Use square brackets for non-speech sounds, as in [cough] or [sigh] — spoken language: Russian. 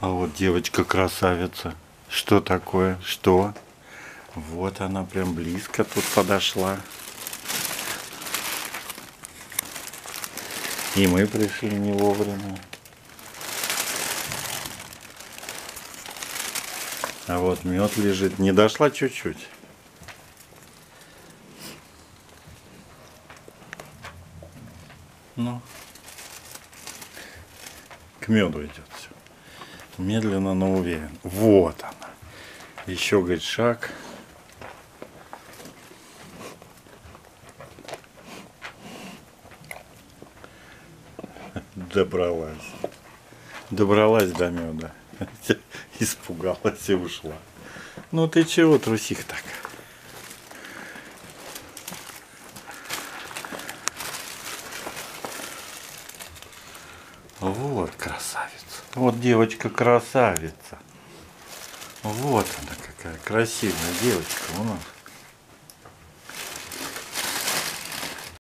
А вот девочка красавица. Что такое? Что? Вот она прям близко тут подошла. И мы пришли не вовремя. А вот мед лежит. Не дошла чуть-чуть. Ну, к меду идет все. Медленно, но уверен. Вот она. Еще, говорит, шаг. Добралась. Добралась до меда. [laughs] Испугалась и ушла. Ну ты чего, трусих так? Вот красавица. Вот девочка красавица. Вот она какая красивая девочка у нас.